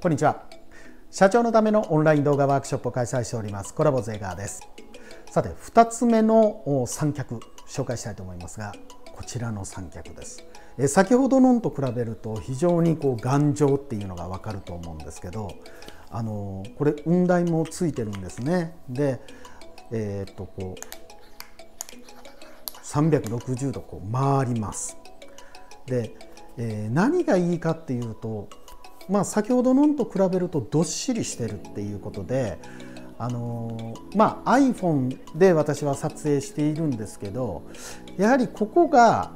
こんにちは。社長のためのオンライン動画ワークショップを開催しております。コラボゼガーです。さて2つ目の三脚紹介したいと思いますがこちらの三脚です。先ほどのと比べると非常にこう頑丈っていうのが分かると思うんですけどあのこれ雲台もついてるんですね。でえー、っとこう360度こう回ります。で、えー、何がいいかっていうとまあ、先ほどのと比べるとどっしりしてるっていうことで、あのまあ、iPhone で私は撮影しているんですけどやはりここが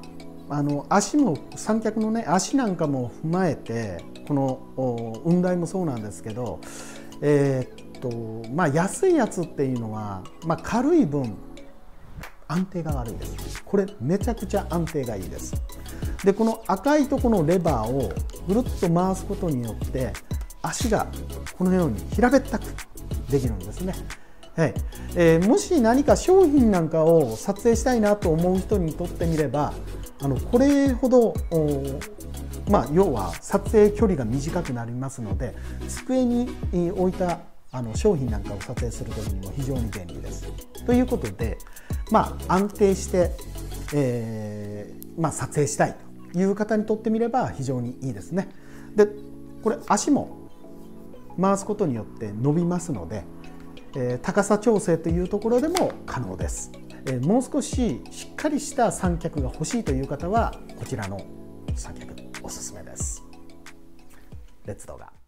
あの足も三脚のね足なんかも踏まえてこの雲台もそうなんですけど、えー、っとまあ、安いやつっていうのは、まあ、軽い分安定が悪いです。これめちゃくちゃ安定がいいです。でこの赤いとこのレバーをぐるっと回すことによって足がこのように平べったくできるんですね。はいえー、もし何か商品なんかを撮影したいなと思う人にとってみればあのこれほどまあ、要は撮影距離が短くなりますので机に置いたあの商品なんかを撮影する時にも非常に便利です。ということで、まあ、安定して、えーまあ、撮影したいという方にとってみれば非常にいいですね。でこれ足も回すことによって伸びますので、えー、高さ調整というところでも可能です。えー、もう少ししっかりした三脚が欲しいという方はこちらの三脚おすすめです。レッツ動画